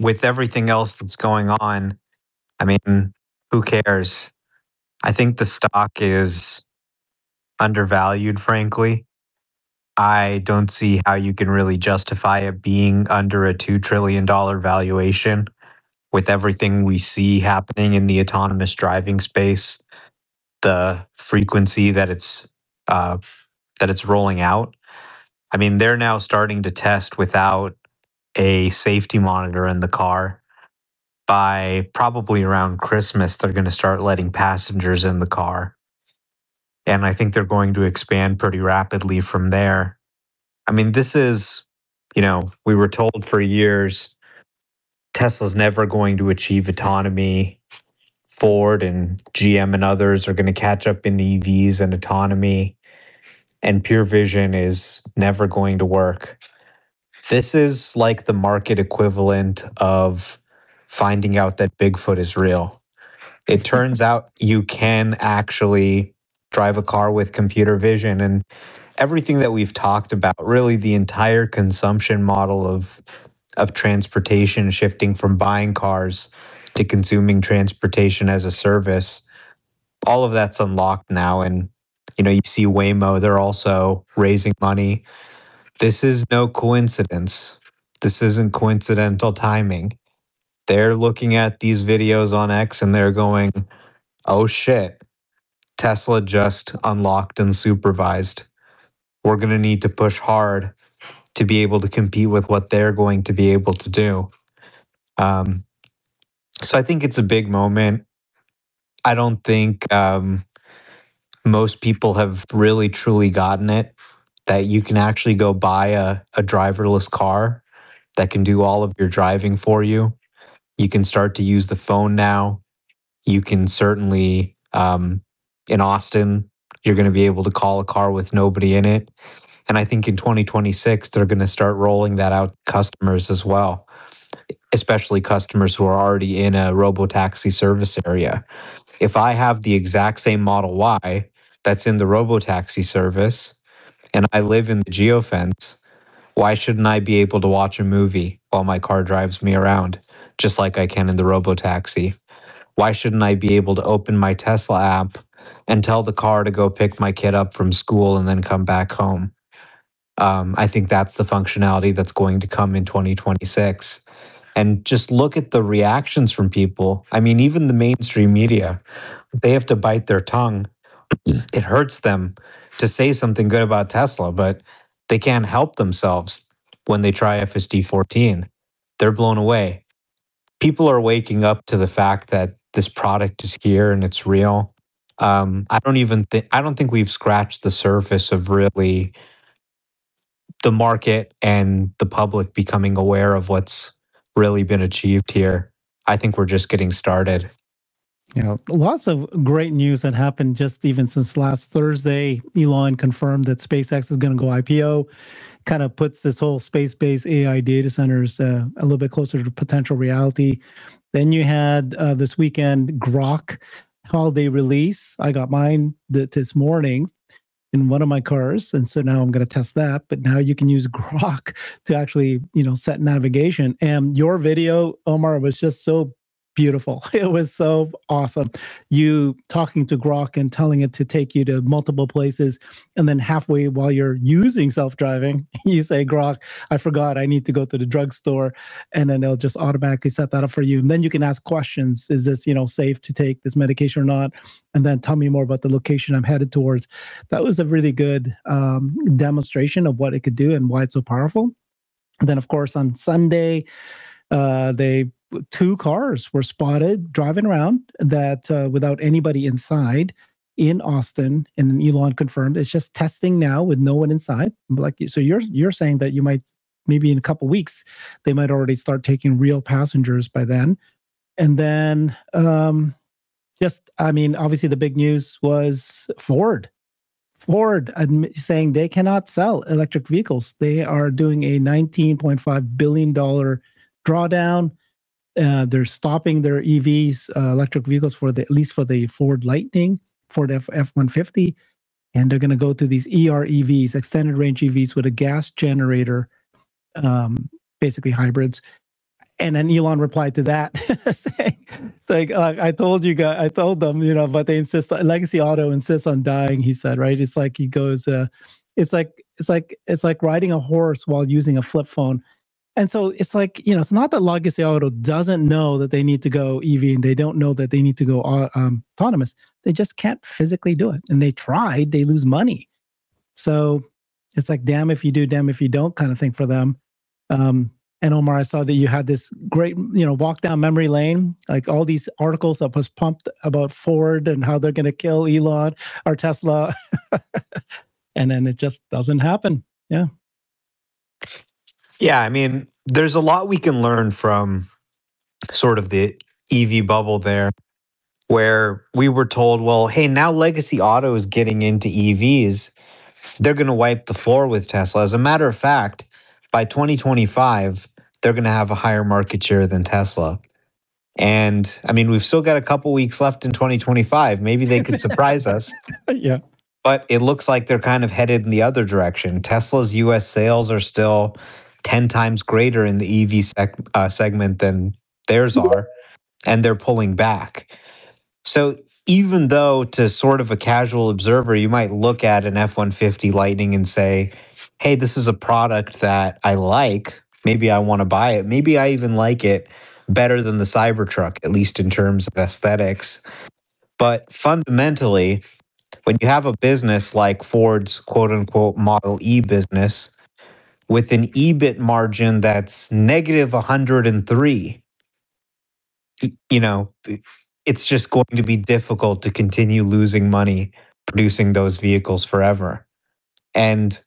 with everything else that's going on, I mean, who cares? I think the stock is undervalued, frankly. I don't see how you can really justify it being under a $2 trillion valuation with everything we see happening in the autonomous driving space, the frequency that it's uh, that it's rolling out. I mean, they're now starting to test without a safety monitor in the car. By probably around Christmas, they're going to start letting passengers in the car. And I think they're going to expand pretty rapidly from there. I mean, this is, you know, we were told for years Tesla's never going to achieve autonomy. Ford and GM and others are going to catch up in EVs and autonomy. And pure vision is never going to work. This is like the market equivalent of finding out that Bigfoot is real. It turns out you can actually drive a car with computer vision and everything that we've talked about, really the entire consumption model of of transportation shifting from buying cars to consuming transportation as a service. All of that's unlocked now. And, you know, you see Waymo, they're also raising money. This is no coincidence. This isn't coincidental timing. They're looking at these videos on X and they're going, oh shit, Tesla just unlocked unsupervised. We're going to need to push hard to be able to compete with what they're going to be able to do. Um, so I think it's a big moment. I don't think um, most people have really truly gotten it that you can actually go buy a, a driverless car that can do all of your driving for you. You can start to use the phone now. You can certainly, um, in Austin, you're going to be able to call a car with nobody in it. And I think in 2026, they're going to start rolling that out to customers as well, especially customers who are already in a robo taxi service area. If I have the exact same Model Y that's in the robo taxi service and I live in the geofence, why shouldn't I be able to watch a movie while my car drives me around, just like I can in the robo taxi? Why shouldn't I be able to open my Tesla app and tell the car to go pick my kid up from school and then come back home? Um, I think that's the functionality that's going to come in 2026. And just look at the reactions from people. I mean, even the mainstream media, they have to bite their tongue. it hurts them to say something good about Tesla, but they can't help themselves when they try FSD 14. They're blown away. People are waking up to the fact that this product is here and it's real. Um, I don't even think I don't think we've scratched the surface of really the market and the public becoming aware of what's really been achieved here. I think we're just getting started. Yeah, lots of great news that happened just even since last Thursday. Elon confirmed that SpaceX is going to go IPO. Kind of puts this whole space-based AI data centers uh, a little bit closer to potential reality. Then you had uh, this weekend Grok holiday release. I got mine th- this morning in one of my cars and so now i'm going to test that but now you can use grok to actually you know set navigation and your video omar was just so beautiful. It was so awesome. You talking to Grok and telling it to take you to multiple places. And then halfway while you're using self driving, you say, Grok, I forgot I need to go to the drugstore. And then it'll just automatically set that up for you. And then you can ask questions Is this, you know, safe to take this medication or not? And then tell me more about the location I'm headed towards. That was a really good um, demonstration of what it could do and why it's so powerful. And then, of course, on Sunday, uh, they two cars were spotted driving around that uh, without anybody inside in Austin, and Elon confirmed it's just testing now with no one inside. Like so, you're you're saying that you might maybe in a couple weeks they might already start taking real passengers by then, and then um, just I mean, obviously the big news was Ford. Ford saying they cannot sell electric vehicles. They are doing a $19.5 billion drawdown. Uh, they're stopping their EVs, uh, electric vehicles, for the at least for the Ford Lightning, Ford F one fifty, and they're going to go to these EREVs, extended range EVs with a gas generator, um, basically hybrids. and then Elon replied to that saying, "It's like uh, I told you guys, I told them, you know, but they insist. Legacy Auto insists on dying." He said, "Right? It's like he goes, uh, it's like it's like it's like riding a horse while using a flip phone." And so it's like you know, it's not that Legacy Auto doesn't know that they need to go EV and they don't know that they need to go uh, um, autonomous. They just can't physically do it, and they tried. They lose money. So it's like damn if you do, damn if you don't, kind of thing for them. Um, and Omar, I saw that you had this great, you know, walk down memory lane, like all these articles that was pumped about Ford and how they're going to kill Elon or Tesla. and then it just doesn't happen. Yeah. Yeah. I mean, there's a lot we can learn from sort of the EV bubble there, where we were told, well, hey, now Legacy Auto is getting into EVs. They're going to wipe the floor with Tesla. As a matter of fact, by 2025, they're going to have a higher market share than Tesla. And I mean, we've still got a couple weeks left in 2025. Maybe they could surprise us. yeah. But it looks like they're kind of headed in the other direction. Tesla's US sales are still 10 times greater in the EV seg- uh, segment than theirs are, and they're pulling back. So even though to sort of a casual observer, you might look at an F 150 Lightning and say, hey, this is a product that I like. Maybe I want to buy it. Maybe I even like it better than the Cybertruck, at least in terms of aesthetics. But fundamentally, when you have a business like Ford's quote unquote Model E business with an EBIT margin that's negative 103, you know, it's just going to be difficult to continue losing money producing those vehicles forever. And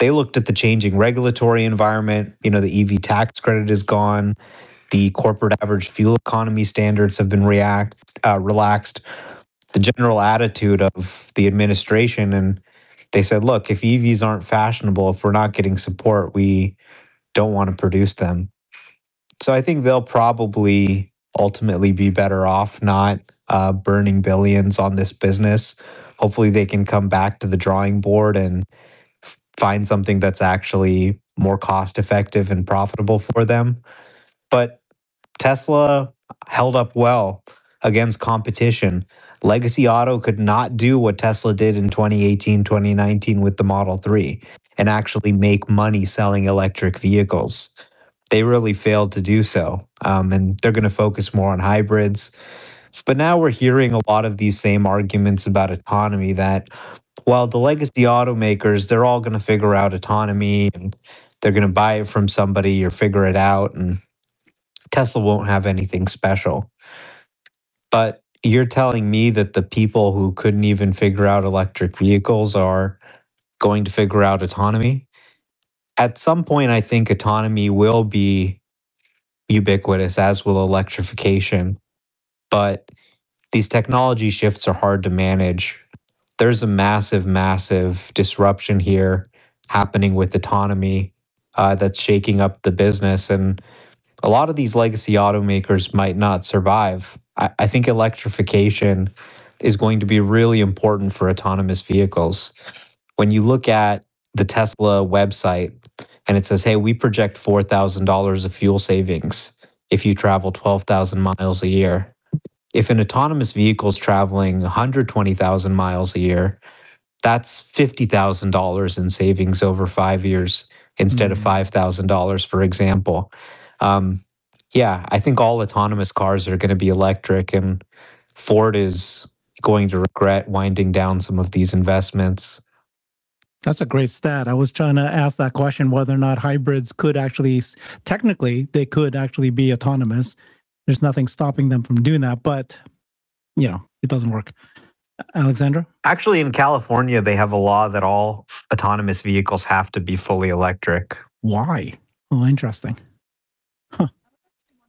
they looked at the changing regulatory environment. You know, the EV tax credit is gone. The corporate average fuel economy standards have been react uh, relaxed. The general attitude of the administration, and they said, "Look, if EVs aren't fashionable, if we're not getting support, we don't want to produce them." So I think they'll probably ultimately be better off not uh, burning billions on this business. Hopefully, they can come back to the drawing board and find something that's actually more cost effective and profitable for them. But Tesla held up well against competition. Legacy Auto could not do what Tesla did in 2018, 2019 with the Model 3 and actually make money selling electric vehicles. They really failed to do so. Um, and they're going to focus more on hybrids. But now we're hearing a lot of these same arguments about autonomy that well, the legacy automakers, they're all going to figure out autonomy and they're going to buy it from somebody or figure it out. And Tesla won't have anything special. But you're telling me that the people who couldn't even figure out electric vehicles are going to figure out autonomy? At some point, I think autonomy will be ubiquitous, as will electrification. But these technology shifts are hard to manage there's a massive, massive disruption here happening with autonomy uh, that's shaking up the business. And a lot of these legacy automakers might not survive. I, I think electrification is going to be really important for autonomous vehicles. When you look at the Tesla website and it says, hey, we project $4,000 of fuel savings if you travel 12,000 miles a year if an autonomous vehicle is traveling 120,000 miles a year, that's $50,000 in savings over five years instead mm-hmm. of $5,000, for example. Um, yeah, I think all autonomous cars are going to be electric, and Ford is going to regret winding down some of these investments. That's a great stat. I was trying to ask that question whether or not hybrids could actually, technically, they could actually be autonomous there's nothing stopping them from doing that, but you know, it doesn't work. Alexandra? Actually, in California, they have a law that all autonomous vehicles have to be fully electric. Why? Oh, interesting.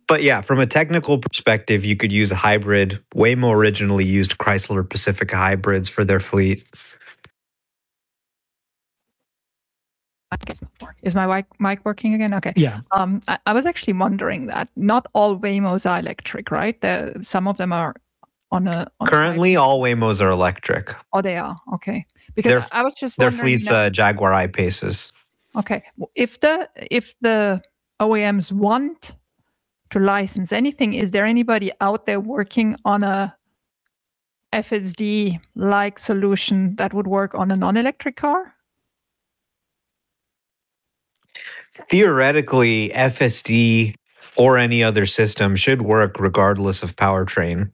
Huh. But yeah, from a technical perspective, you could use a hybrid. Waymo originally used Chrysler Pacifica hybrids for their fleet. Is my mic mic working again? Okay. Yeah. Um, I, I was actually wondering that not all Waymos are electric, right? There, some of them are on a. On Currently, a all Waymos are electric. Oh, they are. Okay. Because their, I was just their fleet's uh, Jaguar I-Paces. Okay. If the if the OEMs want to license anything. Is there anybody out there working on a FSD like solution that would work on a non electric car? Theoretically, FSD or any other system should work regardless of powertrain.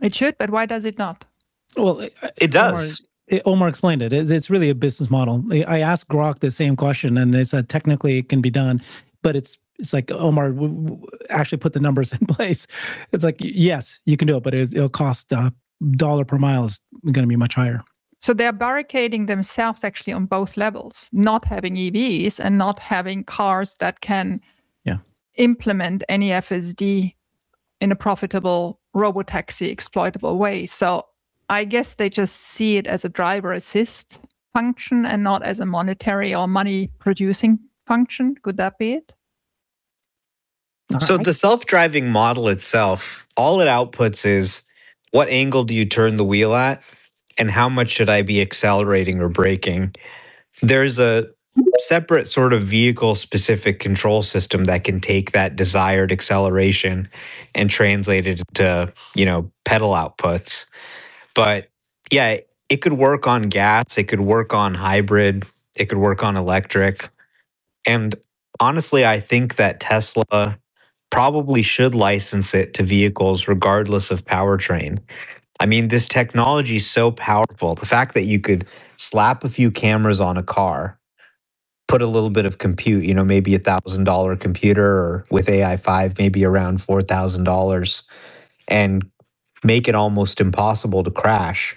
It should, but why does it not? Well, It does. Omar, Omar explained it. It's, it's really a business model. I asked Grok the same question, and they said technically it can be done, but it's it's like Omar actually put the numbers in place. It's like yes, you can do it, but it, it'll cost a dollar per mile is going to be much higher. So they're barricading themselves actually on both levels, not having EVs and not having cars that can Yeah. implement any FSD in a profitable robotaxi exploitable way. So I guess they just see it as a driver assist function and not as a monetary or money producing function. Could that be it? So I- the self-driving model itself, all it outputs is what angle do you turn the wheel at and how much should I be accelerating or braking? There's a separate sort of vehicle specific control system that can take that desired acceleration and translate it into, you know, pedal outputs. But yeah, it could work on gas, it could work on hybrid, it could work on electric. And honestly, I think that Tesla probably should license it to vehicles regardless of powertrain. I mean, this technology is so powerful. The fact that you could slap a few cameras on a car, put a little bit of compute, you know, maybe a thousand dollar computer or with AI5, maybe around four thousand dollars, and make it almost impossible to crash.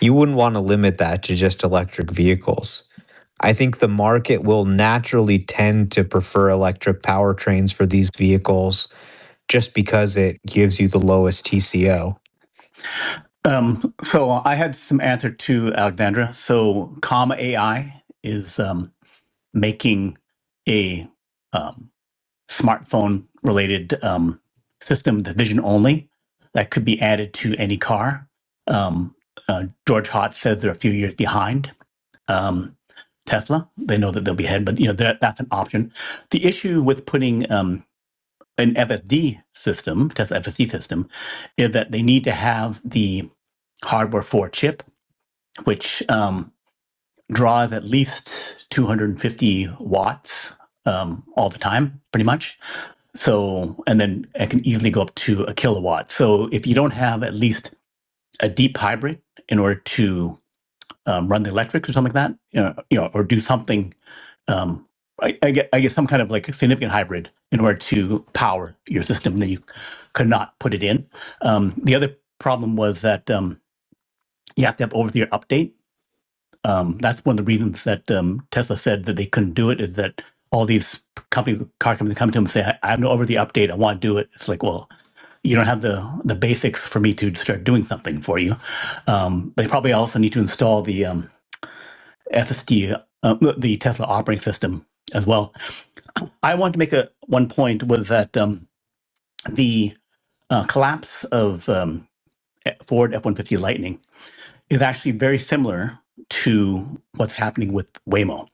You wouldn't want to limit that to just electric vehicles. I think the market will naturally tend to prefer electric powertrains for these vehicles just because it gives you the lowest TCO. Um, so I had some answer to Alexandra. So Comma AI is um, making a um, smartphone related um, system, the vision only, that could be added to any car. Um, uh, George Hotz says they're a few years behind um, Tesla. They know that they'll be ahead, but you know that, that's an option. The issue with putting um, an FSD system, Tesla FSD system, is that they need to have the hardware four chip, which um, draws at least 250 watts um, all the time, pretty much. So, and then it can easily go up to a kilowatt. So, if you don't have at least a deep hybrid in order to um, run the electrics or something like that, you know, you know or do something, um, I, I, get, I get some kind of like a significant hybrid in order to power your system, then you could not put it in. Um, the other problem was that um, you have to have over-the-air update. Um, that's one of the reasons that um, Tesla said that they couldn't do it. Is that all these companies, car companies, come to them and say, "I, I have no over-the update. I want to do it." It's like, well, you don't have the the basics for me to start doing something for you. Um, they probably also need to install the um, FSD, uh, the Tesla operating system as well. I want to make a one point was that um, the uh, collapse of um, Ford F-150 Lightning is actually very similar to what's happening with Waymo.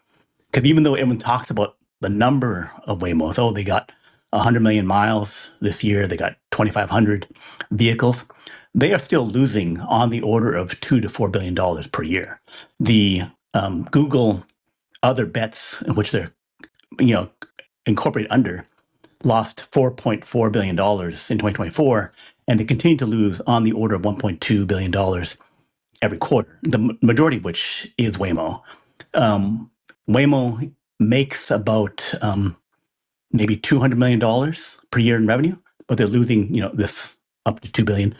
Because even though everyone talks about the number of Waymos, oh, they got 100 million miles this year, they got 2,500 vehicles, they are still losing on the order of two to four billion dollars per year. The um, Google other bets which they're, you know, incorporated under lost 4.4 billion dollars in 2024, and they continue to lose on the order of 1.2 billion dollars every quarter. The majority of which is Waymo. Um, Waymo makes about um, maybe 200 million dollars per year in revenue, but they're losing, you know, this up to two billion.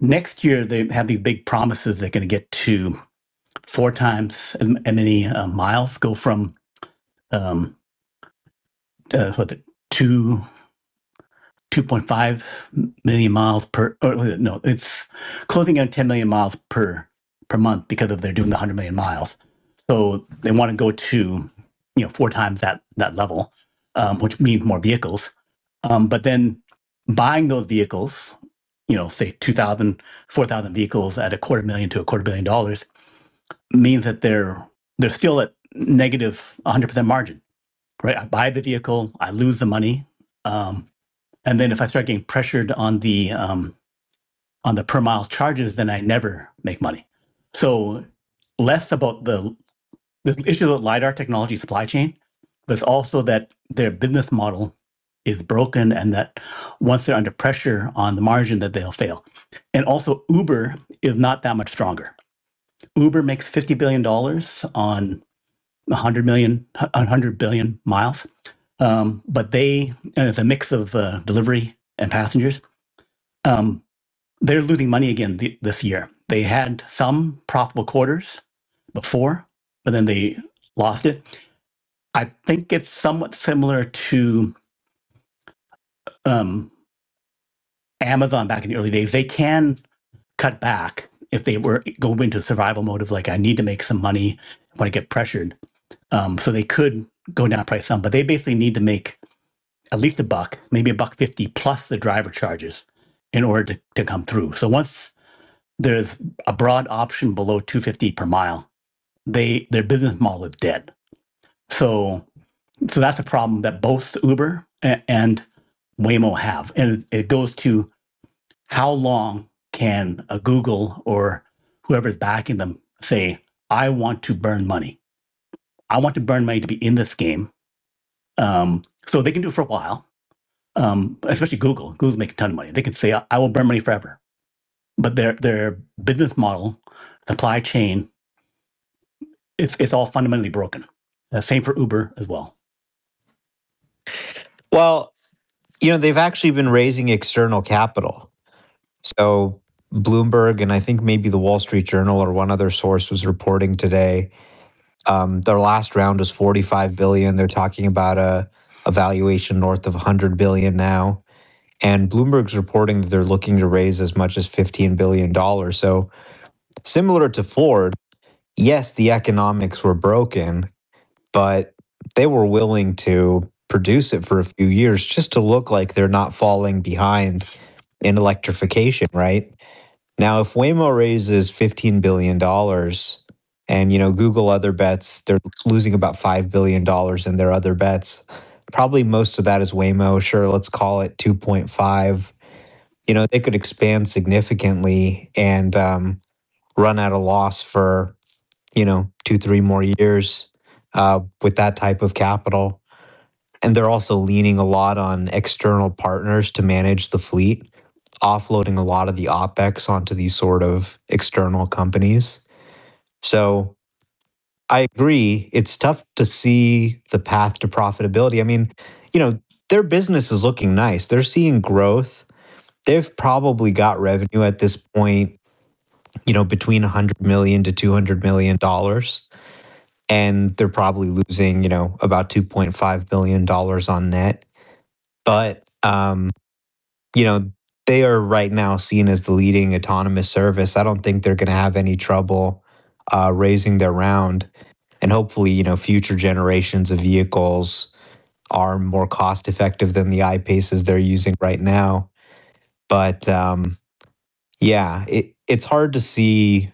Next year, they have these big promises they're going to get to four times as many uh, miles, go from um, uh, what the two. 2.5 million miles per or no it's closing in 10 million miles per per month because of they're doing the 100 million miles so they want to go to you know four times that that level um, which means more vehicles um, but then buying those vehicles you know say 2000 4000 vehicles at a quarter million to a quarter billion dollars means that they're they're still at negative 100% margin right? I buy the vehicle, I lose the money, um, and then if I start getting pressured on the um, on the per mile charges, then I never make money. So less about the the issue of lidar technology supply chain, but it's also that their business model is broken and that once they're under pressure on the margin that they'll fail. And also Uber is not that much stronger. Uber makes 50 billion dollars on 100 million 100 billion miles. Um, but they it's a mix of uh, delivery and passengers. Um, they're losing money again th- this year. They had some profitable quarters before, but then they lost it. I think it's somewhat similar to um, Amazon back in the early days. They can cut back if they were go into survival mode of like I need to make some money when I get pressured. Um, so they could go down price some, but they basically need to make at least a buck, maybe a buck fifty plus the driver charges in order to, to come through. So once there's a broad option below 250 per mile, they their business model is dead. So so that's a problem that both Uber and, and Waymo have. And it goes to how long can a Google or whoever's backing them say, I want to burn money. I want to burn money to be in this game. Um, so they can do it for a while, um, especially Google. Google's making a ton of money. They can say, I will burn money forever. But their their business model, supply chain, it's it's all fundamentally broken. Uh, same for Uber as well. Well, you know, they've actually been raising external capital. So Bloomberg and I think maybe the Wall Street Journal or one other source was reporting today. Um, their last round was 45 billion. They're talking about a, a valuation north of 100 billion now. And Bloomberg's reporting that they're looking to raise as much as $15 billion. So, similar to Ford, yes, the economics were broken, but they were willing to produce it for a few years just to look like they're not falling behind in electrification, right? Now, if Waymo raises $15 billion and, you know, Google other bets, they're losing about $5 billion in their other bets. Probably most of that is Waymo. Sure, let's call it 2.5. You know, they could expand significantly and um, run at a loss for, you know, two, three more years uh, with that type of capital and they're also leaning a lot on external partners to manage the fleet, offloading a lot of the opex onto these sort of external companies. So I agree. It's tough to see the path to profitability. I mean, you know, their business is looking nice. They're seeing growth. They've probably got revenue at this point, you know, between 100 million to 200 million dollars and they're probably losing, you know, about 2.5 billion dollars on net. But um, you know, they are right now seen as the leading autonomous service. I don't think they're going to have any trouble uh, raising their round, and hopefully, you know, future generations of vehicles are more cost effective than the I-Paces they're using right now. But um, yeah, it, it's hard to see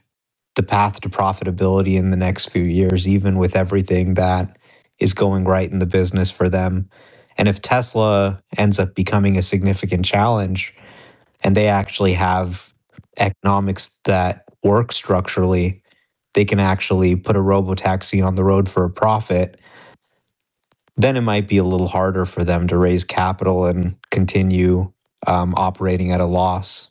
the path to profitability in the next few years, even with everything that is going right in the business for them. And if Tesla ends up becoming a significant challenge and they actually have economics that work structurally, they can actually put a robo taxi on the road for a profit. Then it might be a little harder for them to raise capital and continue um, operating at a loss.